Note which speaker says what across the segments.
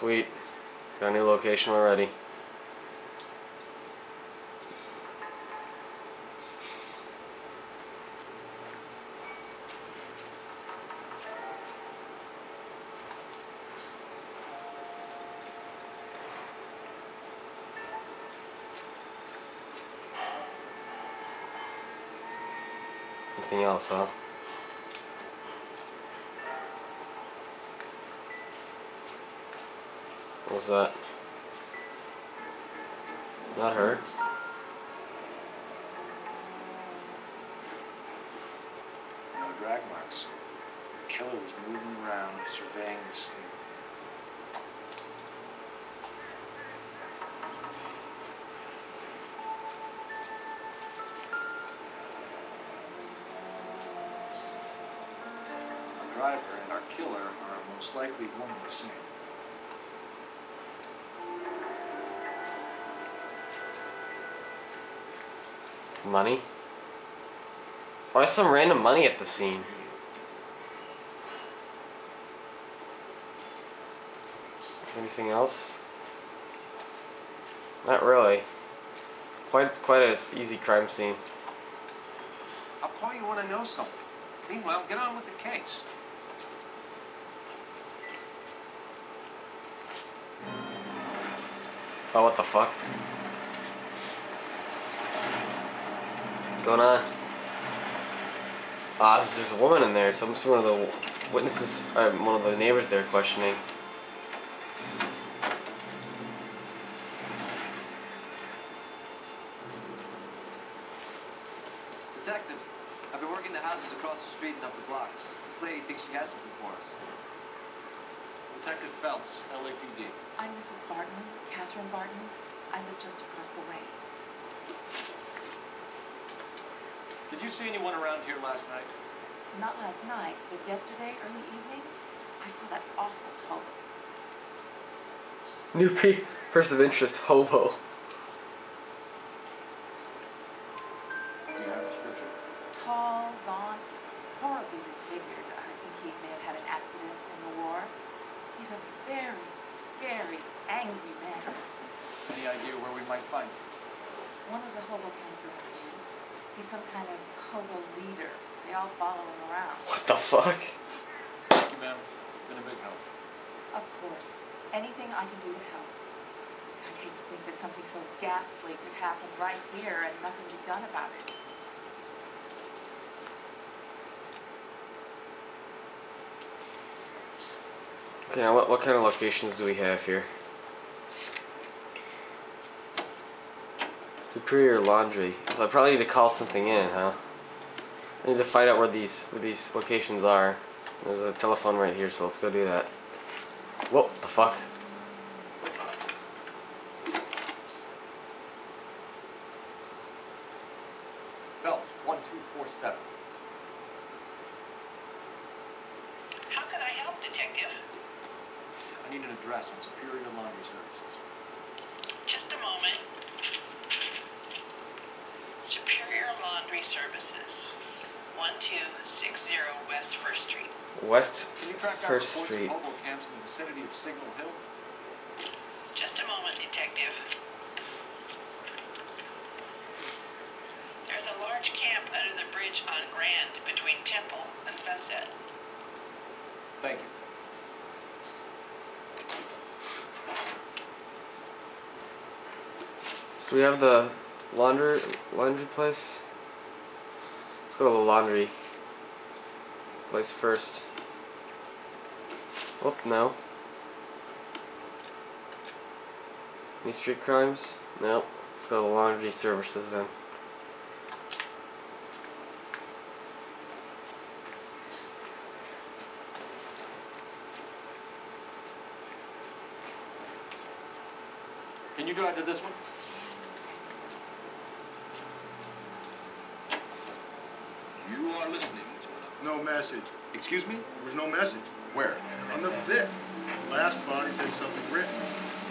Speaker 1: sweet. Got a new location already. Anything else, huh? Was that? Not her.
Speaker 2: No drag marks. The killer was moving around, surveying the scene. Driver and our killer are most likely one and the same.
Speaker 1: Money? Why some random money at the scene? Anything else? Not really. Quite quite a s- easy crime scene.
Speaker 3: I'll call you when I know something. Meanwhile, get on with the case.
Speaker 1: Oh, what the fuck? What's going on? Ah, there's- there's a woman in there. Some one of the witnesses, uh, one of the neighbors there questioning.
Speaker 4: Detectives, I've been working the houses across the street and up the block. This lady thinks she has something for us.
Speaker 3: Detective Phelps, LAPD.
Speaker 5: I'm Mrs. Barton, Catherine Barton. I live just across the way.
Speaker 3: Did you see anyone around here last night?
Speaker 5: Not last night, but yesterday, early evening, I saw that awful hobo.
Speaker 1: New pe- person of interest, hobo.
Speaker 2: Do you have a description?
Speaker 5: Tall, gaunt, horribly disfigured. I think he may have had an accident in the war. He's a very scary, angry man.
Speaker 2: Any idea where we might find him?
Speaker 5: One of the hobo camps around here. He's some kind of hobo leader. They all follow him around.
Speaker 1: What the fuck?
Speaker 2: Thank you, ma'am. Been a big help.
Speaker 5: Of course, anything I can do to help. I'd hate to think that something so ghastly could happen right here and nothing be done about it.
Speaker 1: Okay, now what, what kind of locations do we have here? Superior Laundry. So I probably need to call something in, huh? I need to find out where these where these locations are. There's a telephone right here, so let's go do that. Whoa, the fuck?
Speaker 3: Phelps, 1247.
Speaker 6: How can I help, Detective?
Speaker 2: I need an address on Superior Laundry Services.
Speaker 6: Just a moment. Superior Laundry Services, 1260 West First Street.
Speaker 1: West
Speaker 2: Can you track down
Speaker 1: First
Speaker 2: reports
Speaker 1: Street.
Speaker 2: of hobo camps in the vicinity of Signal Hill?
Speaker 6: Just a moment, Detective. There's a large camp under the bridge on Grand between Temple and Sunset.
Speaker 2: Thank you.
Speaker 1: So we have the laundry laundry place. Go to the laundry place first. Oh no. Any street crimes? No. Let's go to the laundry services then.
Speaker 2: Can you drive to this one?
Speaker 7: You are listening
Speaker 8: No message.
Speaker 2: Excuse me?
Speaker 8: There was no message.
Speaker 2: Where?
Speaker 8: On the bit. Last body said something written.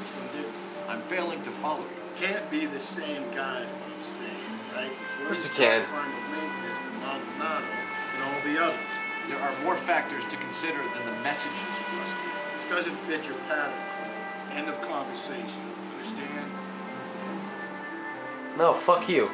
Speaker 8: This one didn't.
Speaker 2: I'm failing to follow you.
Speaker 8: Can't be the same guy is what I'm saying, right?
Speaker 1: Of course
Speaker 8: We're
Speaker 1: can.
Speaker 8: Trying to link this to Maldonado and all the others.
Speaker 2: There are more factors to consider than the messages you just
Speaker 8: This doesn't fit your pattern. End of conversation. Understand?
Speaker 1: No, fuck you.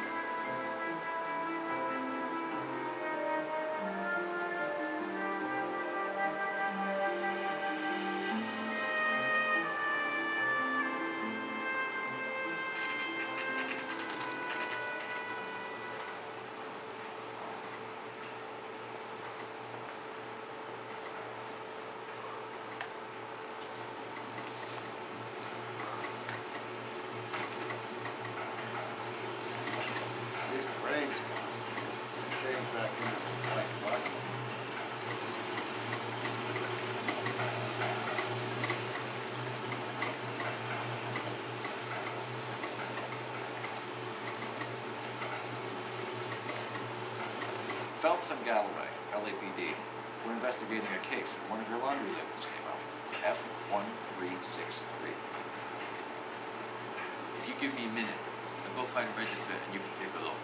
Speaker 2: Phelps and Galloway, LAPD, were investigating a case and one of your laundry labels came out. F1363.
Speaker 4: If you give me a minute, I'll go find a register and you can take a look.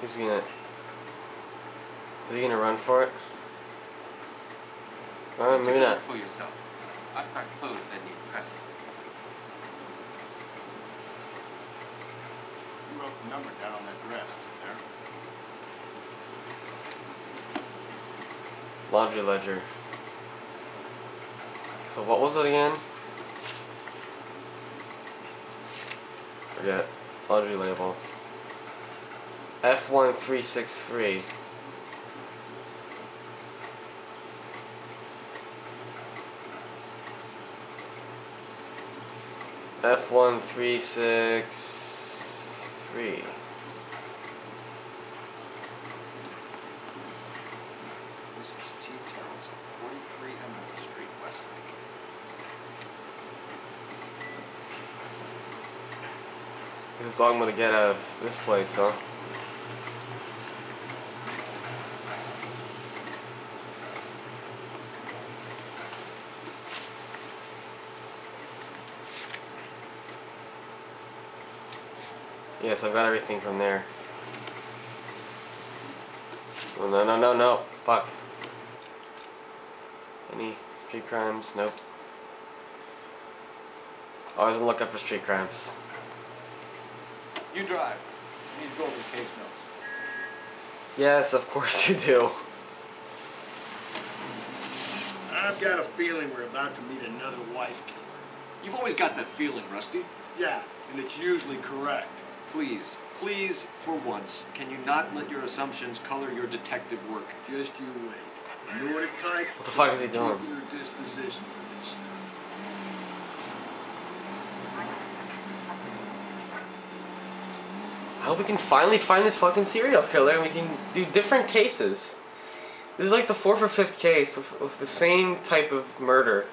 Speaker 1: He's gonna. Is he gonna run for it?
Speaker 4: Take
Speaker 1: maybe not.
Speaker 4: look for yourself. I've got clothes that need pressing.
Speaker 9: Wrote the number down on that there.
Speaker 1: Laundry ledger. So what was it again? Forget. Laundry label. F1363. F1363.
Speaker 2: This is T. Terrell's, 43 Emerald Street, Westlake.
Speaker 1: This is all I'm gonna get out of this place, huh? Yes, I've got everything from there. Oh, no, no, no, no. Fuck. Any street crimes? Nope. Always on the lookout for street crimes.
Speaker 2: You drive. I need to go over the case notes.
Speaker 1: Yes, of course you do.
Speaker 8: I've got a feeling we're about to meet another wife killer.
Speaker 2: You've always got that feeling, Rusty.
Speaker 8: Yeah, and it's usually correct.
Speaker 2: Please, please, for once, can you not let your assumptions color your detective work?
Speaker 8: Just you wait. Nordic type.
Speaker 1: What the fuck is he doing?
Speaker 8: Particular disposition for this stuff.
Speaker 1: I hope we can finally find this fucking serial killer and we can do different cases. This is like the fourth or fifth case with, with the same type of murder.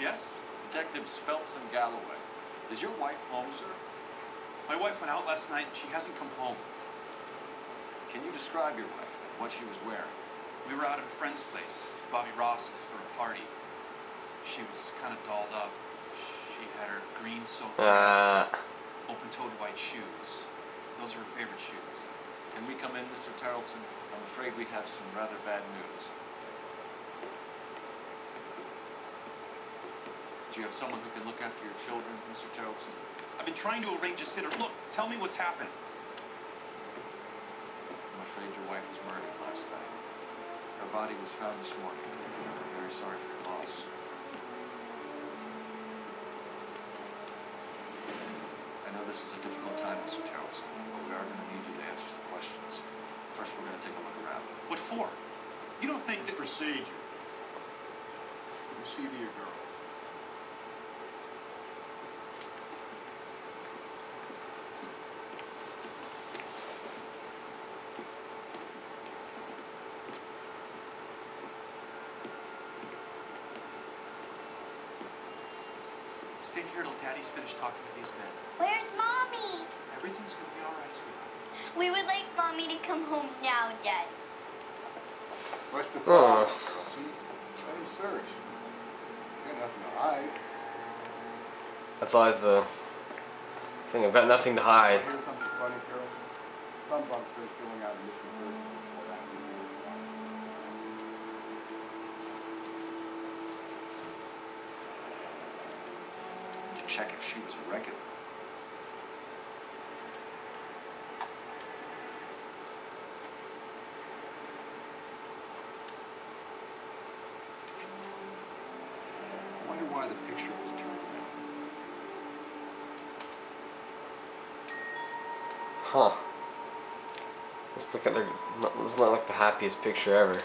Speaker 10: Yes?
Speaker 2: Detectives Phelps and Galloway. Is your wife home, sir?
Speaker 10: My wife went out last night and she hasn't come home.
Speaker 2: Can you describe your wife and what she was wearing?
Speaker 10: We were out at a friend's place, Bobby Ross's, for a party. She was kind of dolled up. She had her green silk dress,
Speaker 1: Uh,
Speaker 10: open-toed white shoes. Those are her favorite shoes.
Speaker 2: Can we come in, Mr. Tarleton? I'm afraid we have some rather bad news. Do you have someone who can look after your children, Mr. Tarleton?
Speaker 10: I've been trying to arrange a sitter. Look, tell me what's happened.
Speaker 2: I'm afraid your wife was murdered last night. Her body was found this morning. I'm very sorry for your loss. I know this is a difficult time, Mr. Tarleton, but we are going to need you to answer some questions. First, we're going to take a look around.
Speaker 10: What for? You don't think that...
Speaker 8: Procedure. Proceed to
Speaker 10: Stay here till Daddy's finished talking to these men.
Speaker 11: Where's mommy?
Speaker 10: Everything's gonna be all right, sweetheart.
Speaker 11: We would like mommy to come home now, Dad.
Speaker 8: What's the
Speaker 1: Oh.
Speaker 8: problem, Elsie? Let him search. You got nothing to hide.
Speaker 1: That's always the thing. I've got nothing to hide.
Speaker 8: Here's something funny, Cole. Some bunkers filling out a missing person report after years ago.
Speaker 2: To check if she was a regular. I wonder why the picture was turned down.
Speaker 1: Huh. Let's look at their. It's not like the happiest picture ever.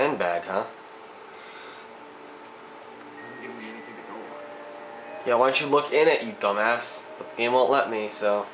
Speaker 1: Handbag, huh?
Speaker 8: Doesn't give me anything to go on.
Speaker 1: Yeah, why don't you look in it, you dumbass? But the game won't let me, so.